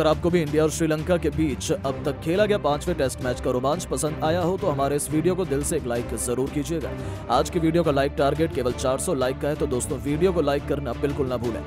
अगर आपको भी इंडिया और श्रीलंका के बीच अब तक खेला गया पाँचवें टेस्ट मैच का रोमांच पसंद आया हो तो हमारे इस वीडियो को दिल से एक लाइक ज़रूर कीजिएगा। आज की वीडियो का लाइक टारगेट केवल 400 लाइक का है तो दोस्तों वीडियो को लाइक करना बिल्कुल ना भूलें।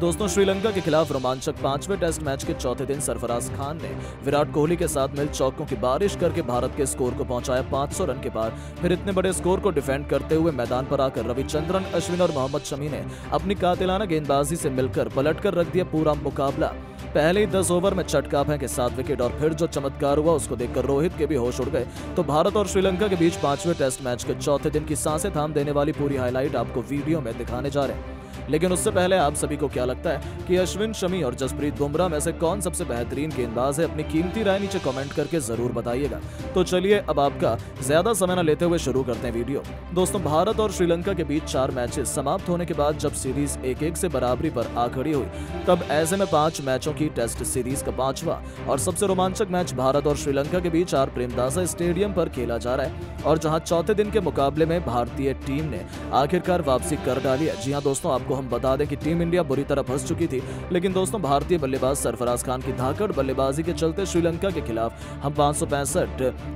दोस्तों, श्रीलंका के खिलाफ रोमांचक पाँचवें टेस्ट मैच के चौथे दिन सरफराज खान ने विराट कोहली के साथ मिल चौकों की बारिश करके भारत के स्कोर को पहुँचाया 500 रन के पार। फिर इतने बड़े स्कोर को डिफेंड करते हुए मैदान पर आकर रविचंद्रन, अश्विन और मोहम्मद शमी ने अपनी कातिलाना गेंदबाजी से मिलकर पलटकर रख दिया पूरा मुकाबला। पहले ही दस ओवर में चटका फेंके सात विकेट और फिर जो चमत्कार हुआ, उसको देखकर रोहित के भी होश उड़ गए। तो भारत और श्रीलंका के बीच पाँचवें टेस्ट मैच के चौथे दिन की साँसें थाम देने वाली पूरी हाईलाइट आपको वीडियो में दिखाने जा रहे हैं। लेकिन उससे पहले आप सभी को क्या लगता है कि अश्विन, शमी और जसप्रीत बुमराह में से कौन सबसे बेहतरीन गेंदबाज है? अपनी कीमती राय नीचे कमेंट करके ज़रूर बताइएगा। तो चलिए अब आपका ज़्यादा समय न लेते हुए शुरू करते हैं वीडियो। दोस्तों, भारत और श्रीलंका के बीच चार मैचेस समाप्त होने के बाद जब सीरीज़ एक एक से बराबरी पर आ खड़ी हुई, तब ऐसे में पाँच मैचों की टेस्ट सीरीज़ का पांचवा और सबसे रोमांचक मैच भारत और श्रीलंका के बीच आर प्रेमदासा स्टेडियम पर खेला जा रहा है। और जहाँ चौथे दिन के मुकाबले में भारतीय टीम ने आखिरकार वापसी कर डाली है। जी हाँ दोस्तों आपको हम बता दें कि टीम इंडिया बुरी तरह फंस चुकी थी। लेकिन दोस्तों, भारतीय बल्लेबाज सरफराज खान की धाकड़ बल्लेबाजी के चलते श्रीलंका के खिलाफ हम पाँच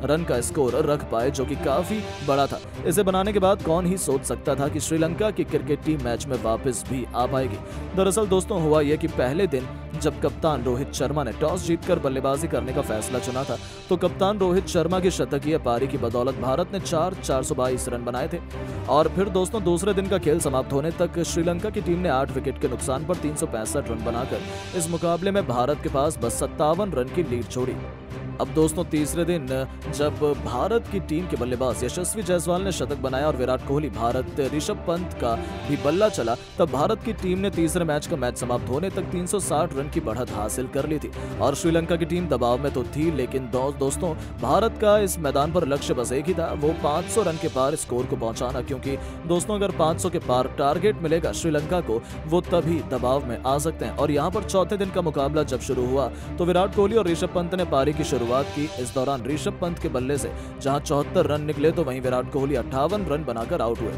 रन का स्कोर रख पाए, जो की काफ़ी बड़ा था। इसे बनाने के बाद कौन ही सोच सकता था की श्रीलंका की क्रिकेट टीम मैच में वापिस भी आ पाएगी। दरअसल दोस्तों, हुआ यह की पहले दिन जब कप्तान रोहित शर्मा ने टॉस जीतकर बल्लेबाजी करने का फैसला चुना था तो कप्तान रोहित शर्मा की शतकीय पारी की बदौलत भारत ने चार चार रन बनाए थे। और फिर दोस्तों, दूसरे दिन का खेल समाप्त होने तक श्रीलंका की टीम ने आठ विकेट के नुकसान पर तीन सौ पैंसठ रन बनाकर इस मुकाबले में भारत के पास बस सत्तावन रन की लीड छोड़ी। अब दोस्तों तीसरे दिन जब भारत की टीम के बल्लेबाज यशस्वी जायसवाल ने शतक बनाया और विराट कोहली भारत ऋषभ पंत का भी बल्ला चला तब भारत की टीम ने तीसरे मैच का मैच समाप्त होने तक 360 रन की बढ़त हासिल कर ली थी। और श्रीलंका की टीम दबाव में तो थी लेकिन दो, दोस्तों भारत का इस मैदान पर लक्ष्य बस एक ही था वो 500 रन के पार स्कोर को पहुंचाना क्योंकि दोस्तों अगर 500 के पार टारगेट मिलेगा श्रीलंका को वो तभी दबाव में आ सकते हैं। और यहाँ पर चौथे दिन का मुकाबला जब शुरू हुआ तो विराट कोहली और ऋषभ पंत ने पारी की शुरू शुरुआत की इस दौरान ऋषभ पंत के बल्ले से, जहाँ चौहत्तर रन निकले तो वहीं विराट कोहली अट्ठावन रन बनाकर आउट हुए।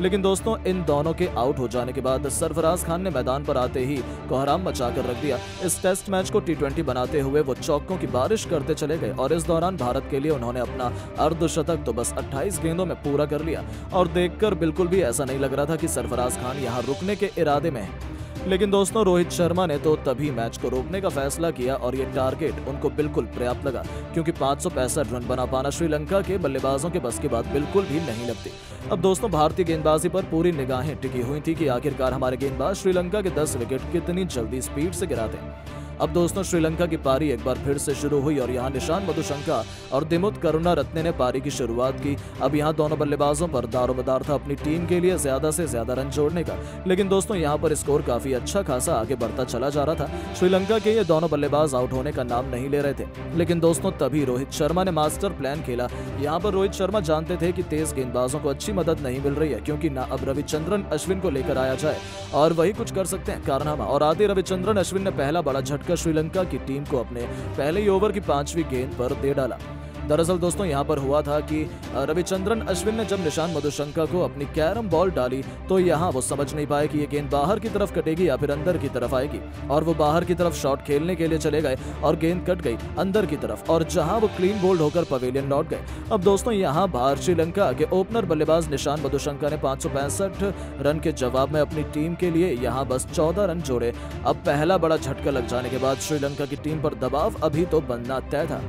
लेकिन दोस्तों, इन दोनों के आउट हो जाने के बाद सरफराज खान ने मैदान पर आते ही कोहराम मचाकर रख दिया। इस टेस्ट मैच को टी बनाते हुए वो चौकों की बारिश करते चले गए और इस दौरान भारत के लिए उन्होंने अपना अर्धशतक तो बस 28 गेंदों में पूरा कर लिया। और देखकर बिल्कुल भी ऐसा नहीं लग रहा था कि सरफराज खान यहाँ रुकने के इरादे में है। लेकिन दोस्तों, रोहित शर्मा ने तो तभी मैच को रोकने का फैसला किया और ये टारगेट उनको बिल्कुल पर्याप्त लगा, क्योंकि पाँच रन बना पाना श्रीलंका के बल्लेबाजों के बस की बात बिल्कुल भी नहीं लगती। अब दोस्तों, भारतीय गेंदबाजी पर पूरी निगाहें टिकी हुई थी कि आखिरकार हमारे गेंदबाज श्रीलंका के 10 विकेट कितनी जल्दी स्पीड से गिराते हैं। अब दोस्तों, श्रीलंका की पारी एक बार फिर से शुरू हुई और यहाँ निशान, मधुशंका और दिमुत करुणा रत्ने ने पारी की शुरुआत की। अब यहाँ दोनों बल्लेबाजों पर दारोमदार था अपनी टीम के लिए ज़्यादा से ज़्यादा रन जोड़ने का। लेकिन दोस्तों, यहाँ पर स्कोर काफ़ी अच्छा खासा आगे बढ़ता चला जा रहा था। श्रीलंका के ये दोनों बल्लेबाज आउट होने का नाम नहीं ले रहे थे। लेकिन दोस्तों, तभी रोहित शर्मा ने मास्टर प्लान खेला। यहाँ पर रोहित शर्मा जानते थे कि तेज गेंदबाजों को अच्छी मदद नहीं मिल रही है, क्योंकि न अब रविचंद्रन अश्विन को लेकर आया जाए। और वही कुछ कर सकते हैं, कारनामा। और आदि रविचंद्रन अश्विन ने पहला बड़ा झटका श्रीलंका की टीम को अपने पहले ही ओवर की पांचवी गेंद पर दे डाला। दरअसल दोस्तों, यहाँ पर हुआ था कि रविचंद्रन अश्विन ने जब निशान मधुशंका को अपनी कैरम बॉल डाली तो यहाँ वो समझ नहीं पाए कि ये गेंद बाहर की तरफ़ कटेगी या फिर अंदर की तरफ़ आएगी। और वो बाहर की तरफ़ शॉट खेलने के लिए चले गए और गेंद कट गई अंदर की तरफ़ और जहाँ वो क्लीन बोल्ड होकर पवेलियन लौट गए। अब दोस्तों, यहाँ बाहर श्रीलंका के ओपनर बल्लेबाज निशान मधुशंका ने पाँच रन के जवाब में अपनी टीम के लिए यहाँ बस चौदह रन जोड़े। अब पहला बड़ा झटका लग जाने के बाद श्रीलंका की टीम पर दबाव अभी तो बनना तय था।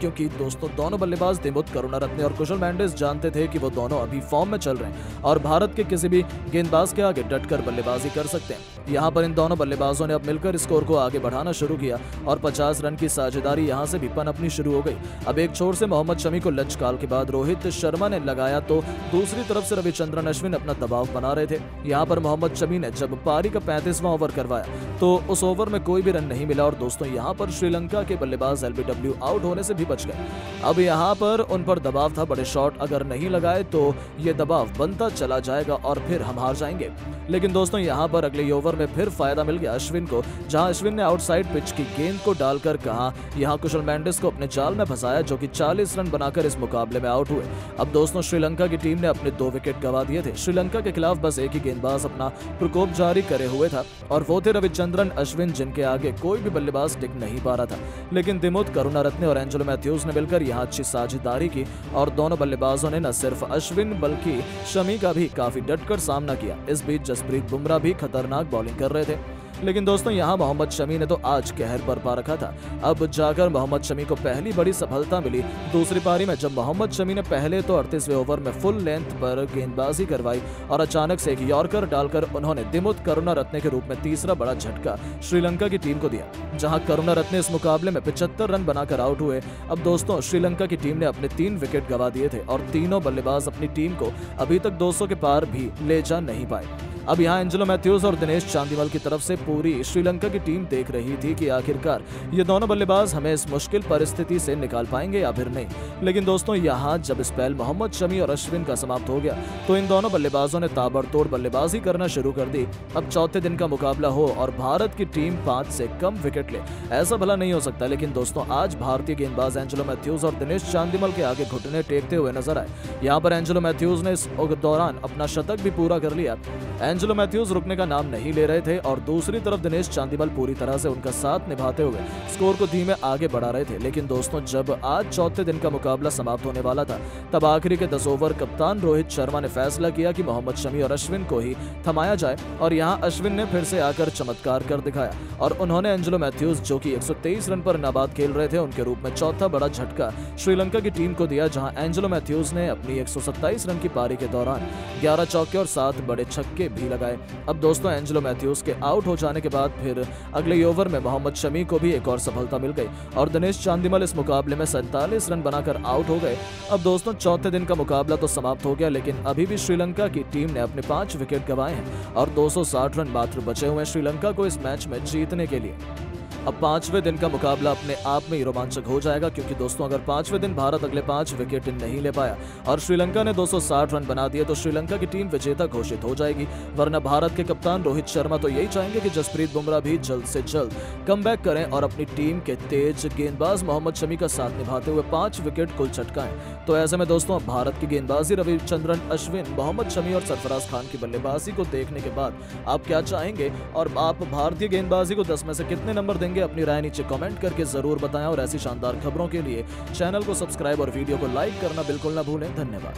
क्योंकि दोस्तों दोनों बल्लेबाज दिमुत करुणारत्ने और कुशल मैंडेस जानते थे कि वो दोनों अभी फॉर्म में चल रहे हैं और भारत के किसी भी गेंदबाज के आगे डटकर बल्लेबाजी कर सकते हैं। यहाँ पर इन दोनों बल्लेबाजों ने अब मिलकर स्कोर को आगे बढ़ाना शुरू किया और 50 रन की साझेदारी यहाँ से भी पनपनी शुरू हो गई। अब एक छोर से मोहम्मद शमी को लंच काल के बाद रोहित शर्मा ने लगाया तो दूसरी तरफ़ से रविचंद्रन अश्विन अपना दबाव बना रहे थे। यहाँ पर मोहम्मद शमी ने जब पारी का पैंतीसवां ओवर करवाया तो उस ओवर में कोई भी रन नहीं मिला और दोस्तों, यहाँ पर श्रीलंका के बल्लेबाज एलबीडब्ल्यू आउट होने से भी बच गए। अब यहाँ पर उन पर दबाव था, बड़े शॉट अगर नहीं लगाए तो ये दबाव बनता चला जाएगा और फिर हम हार जाएँगे। लेकिन दोस्तों, यहाँ पर अगले ओवर में फिर फ़ायदा मिल गया अश्विन को, जहाँ अश्विन ने आउटसाइड पिच की गेंद को डालकर कहा, यहाँ कुशल मैंडिस को अपने जाल में फंसाया जो कि 40 रन बनाकर इस मुकाबले में आउट हुए। अब दोस्तों, श्रीलंका की टीम ने अपने दो विकेट गवा दिए थे। श्रीलंका के खिलाफ बस एक ही गेंदबाज अपना प्रकोप जारी करे हुए था और वो थे रविचंद्रन, अश्विन, जिनके आगे कोई भी बल्लेबाज टिक नहीं पा रहा था। लेकिन दिमुत करुणा रत्ने और एंजलो मैथ्यूज ने मिलकर यहाँ अच्छी साझेदारी की और दोनों बल्लेबाजों ने न सिर्फ़ अश्विन बल्कि शमी का भी काफ़ी डटकर सामना किया। इस बीच जसप्रीत बुमराह भी खतरनाक बॉलिंग कर रहे थे। लेकिन दोस्तों, यहाँ मोहम्मद शमी ने तो आज कहर बरपा रखा था। अब जाकर मोहम्मद शमी को पहली बड़ी सफलता मिली। दूसरी पारी में जब मोहम्मद शमी ने पहले तो अड़तीसवें ओवर में फुल लेंथ पर गेंदबाजी करवाई और अचानक से एक यॉर्कर डालकर उन्होंने दिमुत करुणा रत्ने के रूप में तीसरा बड़ा झटका श्रीलंका की टीम को दिया, जहाँ करुणा रत्ने इस मुकाबले में पिछहत्तर रन बनाकर आउट हुए। अब दोस्तों, श्रीलंका की टीम ने अपने तीन विकेट गवा दिए थे और तीनों बल्लेबाज अपनी टीम को अभी तक 200 के पार भी ले जा नहीं पाए। अब यहाँ एंजेलो मैथ्यूज और दिनेश चांदीमल की तरफ़ से पूरी श्रीलंका की टीम देख रही थी कि आखिरकार ये दोनों बल्लेबाज हमें इस मुश्किल परिस्थिति से निकाल पाएँगे या फिर नहीं। लेकिन दोस्तों, यहाँ जब स्पेल मोहम्मद शमी और अश्विन का समाप्त हो गया तो इन दोनों बल्लेबाजों ने ताबड़तोड़ बल्लेबाजी करना शुरू कर दी। अब चौथे दिन का मुकाबला हो और भारत की टीम पाँच से कम विकेट ले। ऐसा भला नहीं हो सकता, लेकिन दोस्तों, आज भारतीय गेंदबाज एंजेलो मैथ्यूज और दिनेश चांदीमल के आगे घुटने टेकते हुए नज़र आए। यहाँ पर एंजेलो मैथ्यूज ने इस दौरान अपना शतक भी पूरा कर लिया। एंजेलो मैथ्यूज रुकने का नाम नहीं ले रहे थे और दूसरी तरफ़ दिनेश चांदीमल पूरी तरह से उनका साथ निभाते हुए स्कोर को धीमे आगे बढ़ा रहे थे। लेकिन दोस्तों, जब आज चौथे दिन का मुकाबला समाप्त होने वाला था, तब आखिरी के दस ओवर कप्तान रोहित शर्मा ने फैसला किया कि मोहम्मद शमी और अश्विन को ही थमाया जाए और यहाँ अश्विन ने फिर से आकर चमत्कार कर दिखाया। और उन्होंने एंजलो मैथ्यूज, जो की एक सौ तेईस रन पर नाबाद खेल रहे थे, उनके रूप में चौथा बड़ा झटका श्रीलंका की टीम को दिया, जहाँ एंजलो मैथ्यूज ने अपनी एक सौ सत्ताईस रन की पारी के दौरान ग्यारह चौके और सात बड़े छक्के भी लगाए। अब दोस्तों, एंजलो मैथ्यूज के आउट हो जाने के बाद फिर अगले ओवर में मोहम्मद शमी को भी एक और सफलता मिल गई और दिनेश चांदीमल इस मुकाबले में सैतालीस रन बनाकर आउट हो गए। अब दोस्तों, चौथे दिन का मुकाबला तो समाप्त हो गया, लेकिन अभी भी श्रीलंका की टीम ने अपने पाँच विकेट गंवाए हैं और 260 रन मात्र बचे हुए श्रीलंका को इस मैच में जीतने के लिए। अब पाँचवें दिन का मुकाबला अपने आप में ही रोमांचक हो जाएगा, क्योंकि दोस्तों, अगर पाँचवें दिन भारत अगले पाँच विकेट नहीं ले पाया और श्रीलंका ने 260 रन बना दिए तो श्रीलंका की टीम विजेता घोषित हो जाएगी। वरना भारत के कप्तान रोहित शर्मा तो यही चाहेंगे कि जसप्रीत बुमराह भी जल्द से जल्द कम करें और अपनी टीम के तेज गेंदबाज मोहम्मद शमी का साथ निभाते हुए पाँच विकेट कुल छटकाएँ तो ऐसे में दोस्तों भारत की गेंदबाजी रविचंद्रन, अश्विन, मोहम्मद शमी और सरफराज खान की बल्लेबाजी को देखने के बाद आप क्या चाहेंगे? और आप भारतीय गेंदबाजी को दस में से कितने नंबर देंगे? देंगे अपनी राय नीचे कमेंट करके ज़रूर बताएँ और ऐसी शानदार खबरों के लिए चैनल को सब्सक्राइब और वीडियो को लाइक करना बिल्कुल ना भूलें। धन्यवाद।